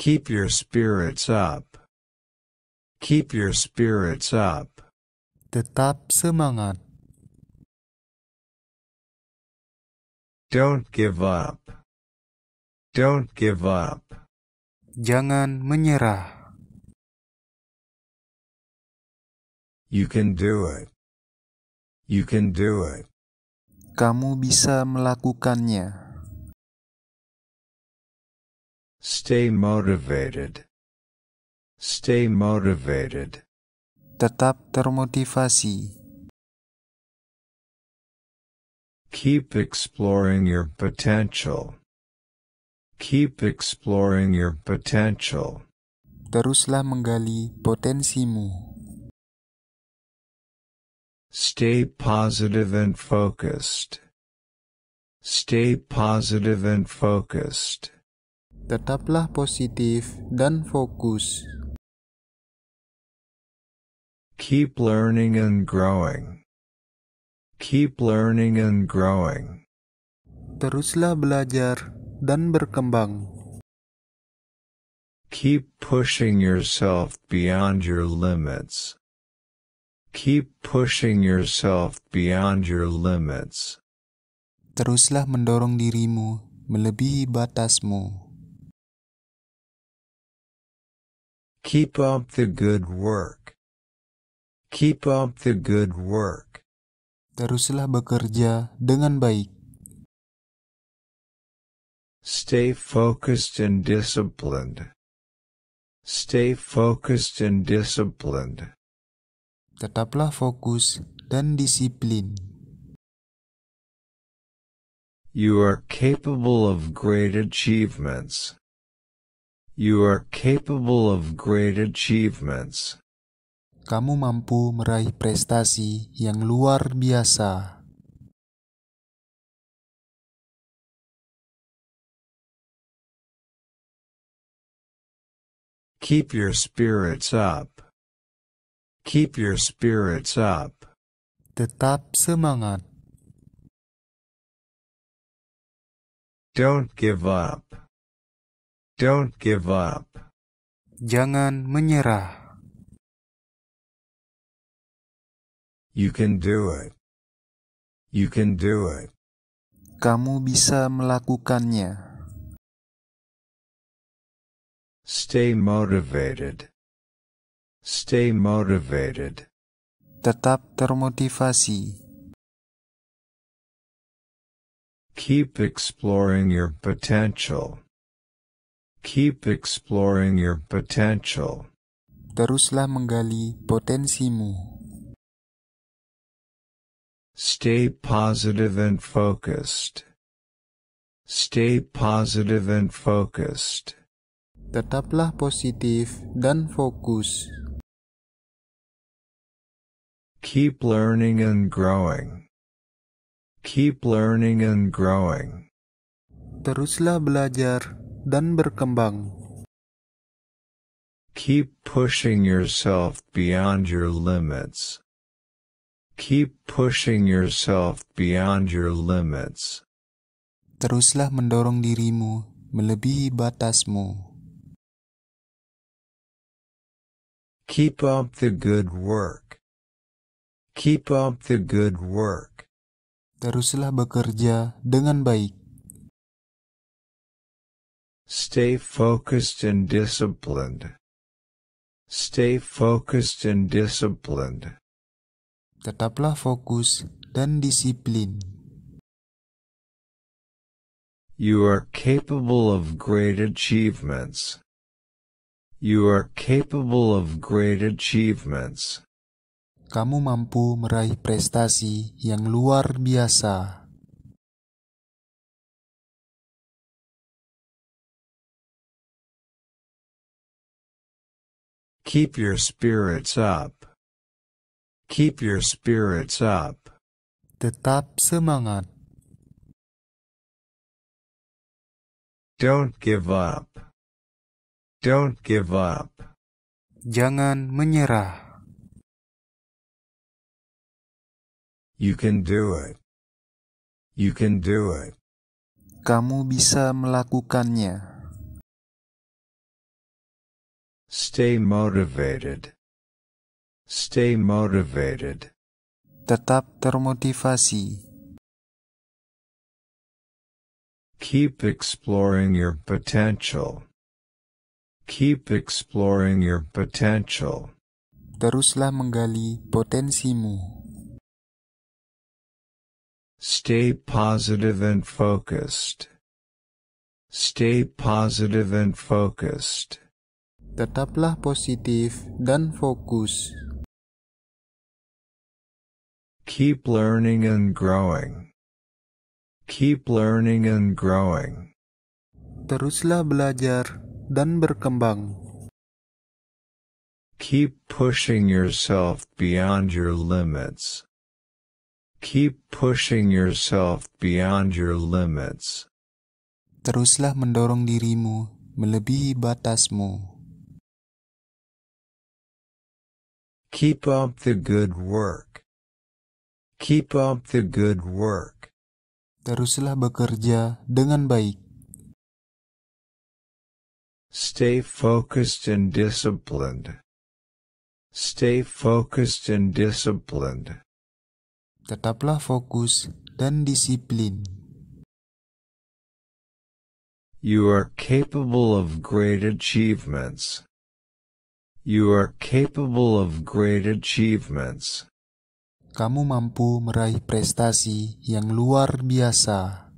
Keep your spirits up. Keep your spirits up. Tetap semangat. Don't give up. Don't give up. Jangan menyerah. You can do it. You can do it. Kamu bisa melakukannya. Stay motivated. Stay motivated. Tetap termotivasi. Keep exploring your potential. Keep exploring your potential. Teruslah menggali potensimu. Stay positive and focused. Stay positive and focused. Tetaplah positif dan fokus. Keep learning and growing. Keep learning and growing. Teruslah belajar dan berkembang. Keep pushing yourself beyond your limits. Keep pushing yourself beyond your limits. Teruslah mendorong dirimu melebihi batasmu. Keep up the good work. Keep up the good work. Teruslah bekerja dengan baik. Stay focused and disciplined. Stay focused and disciplined. Tetaplah fokus dan disiplin. You are capable of great achievements. You are capable of great achievements. Kamu mampu meraih prestasi yang luar biasa. Keep your spirits up. Keep your spirits up. Tetap semangat. Don't give up. Don't give up. Jangan menyerah. You can do it. You can do it. Kamu bisa melakukannya. Stay motivated. Stay motivated. Tetap termotivasi. Keep exploring your potential. Keep exploring your potential. Teruslah menggali potensimu. Stay positive and focused. Stay positive and focused. Tetaplah positif dan fokus. Keep learning and growing. Keep learning and growing. Teruslah belajar dan berkembang. Keep pushing yourself beyond your limits. Keep pushing yourself beyond your limits. Teruslah mendorong dirimu melebihi batasmu. Keep up the good work. Keep up the good work. Teruslah bekerja dengan baik. Stay focused and disciplined. Stay focused and disciplined. Tetaplah fokus dan disiplin. You are capable of great achievements. You are capable of great achievements. Kamu mampu meraih prestasi yang luar biasa. Keep your spirits up. Keep your spirits up. Tetap semangat. Don't give up. Don't give up. Jangan menyerah. You can do it. You can do it. Kamu bisa melakukannya. Stay motivated. Stay motivated. Tetap termotivasi. Keep exploring your potential. Keep exploring your potential. Teruslah menggali potensimu. Stay positive and focused. Stay positive and focused. Tetaplah positif dan fokus. Keep learning and growing. Keep learning and growing. Teruslah belajar dan berkembang. Keep pushing yourself beyond your limits. Keep pushing yourself beyond your limits. Teruslah mendorong dirimu melebihi batasmu. Keep up the good work. Keep up the good work. Teruslah bekerja dengan baik. Stay focused and disciplined. Stay focused and disciplined. Tetaplah fokus dan disiplin. You are capable of great achievements. You are capable of great achievements. Kamu mampu meraih prestasi yang luar biasa.